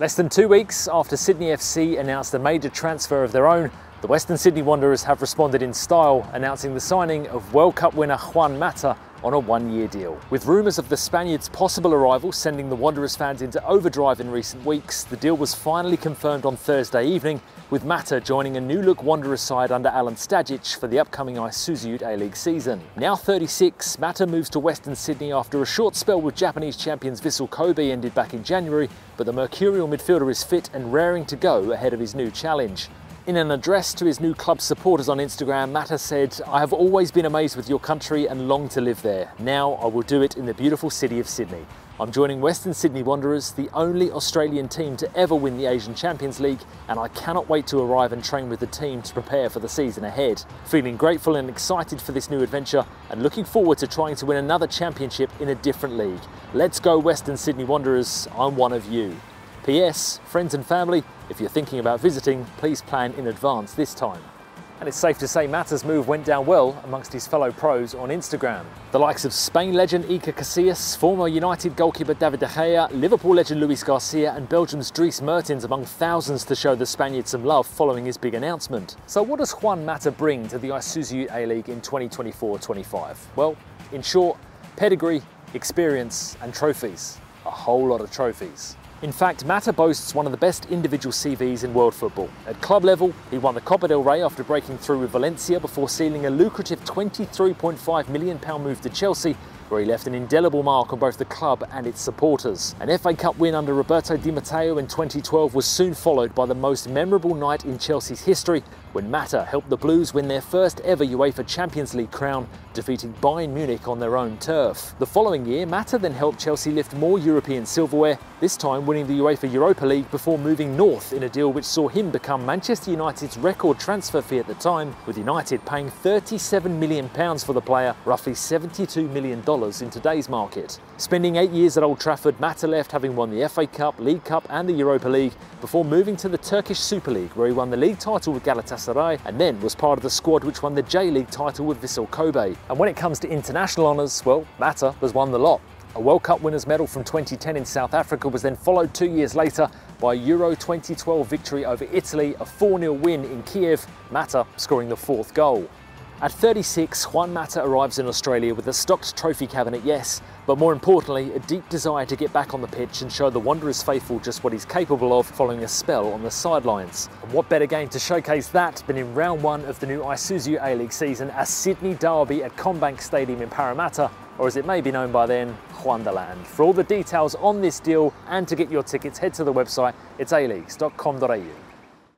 Less than two weeks after Sydney FC announced a major transfer of their own, the Western Sydney Wanderers have responded in style, announcing the signing of World Cup winner Juan Mata on a one-year deal. With rumours of the Spaniard's possible arrival sending the Wanderers fans into overdrive in recent weeks, the deal was finally confirmed on Thursday evening, with Mata joining a new-look Wanderers side under Alen Stajcic for the upcoming Isuzu A-League season. Now 36, Mata moves to Western Sydney after a short spell with Japanese champions Vissel Kobe ended back in January, but the mercurial midfielder is fit and raring to go ahead of his new challenge. In an address to his new club supporters on Instagram, Mata said, I have always been amazed with your country and long to live there. Now I will do it in the beautiful city of Sydney. I'm joining Western Sydney Wanderers, the only Australian team to ever win the Asian Champions League, and I cannot wait to arrive and train with the team to prepare for the season ahead. Feeling grateful and excited for this new adventure, and looking forward to trying to win another championship in a different league. Let's go Western Sydney Wanderers, I'm one of you. P.S. Friends and family, if you're thinking about visiting, please plan in advance this time. And it's safe to say Mata's move went down well amongst his fellow pros on Instagram. The likes of Spain legend Iker Casillas, former United goalkeeper David De Gea, Liverpool legend Luis Garcia and Belgium's Dries Mertens among thousands to show the Spaniard some love following his big announcement. So what does Juan Mata bring to the Isuzu A-League in 2024-25? Well, in short, pedigree, experience and trophies. A whole lot of trophies. In fact, Mata boasts one of the best individual CVs in world football. At club level, he won the Copa del Rey after breaking through with Valencia before sealing a lucrative £23.5 million move to Chelsea where he left an indelible mark on both the club and its supporters. An FA Cup win under Roberto Di Matteo in 2012 was soon followed by the most memorable night in Chelsea's history when Mata helped the Blues win their first ever UEFA Champions League crown, defeating Bayern Munich on their own turf. The following year, Mata then helped Chelsea lift more European silverware, this time winning the UEFA Europa League before moving north in a deal which saw him become Manchester United's record transfer fee at the time, with United paying £37 million for the player, roughly $72 million in today's market. Spending eight years at Old Trafford, Mata left having won the FA Cup, League Cup and the Europa League before moving to the Turkish Super League where he won the league title with Galatasaray and then was part of the squad which won the J-League title with Vissel Kobe. And when it comes to international honours, well, Mata has won the lot. A World Cup winners medal from 2010 in South Africa was then followed two years later by a Euro 2012 victory over Italy, a 4-0 win in Kiev, Mata scoring the fourth goal. At 36, Juan Mata arrives in Australia with a stocked trophy cabinet, yes, but more importantly, a deep desire to get back on the pitch and show the Wanderers faithful just what he's capable of following a spell on the sidelines. And what better game to showcase that than in round one of the new Isuzu A-League season, a Sydney derby at CommBank Stadium in Parramatta, or as it may be known by then, Juanderland. For all the details on this deal and to get your tickets, head to the website, it's aleagues.com.au.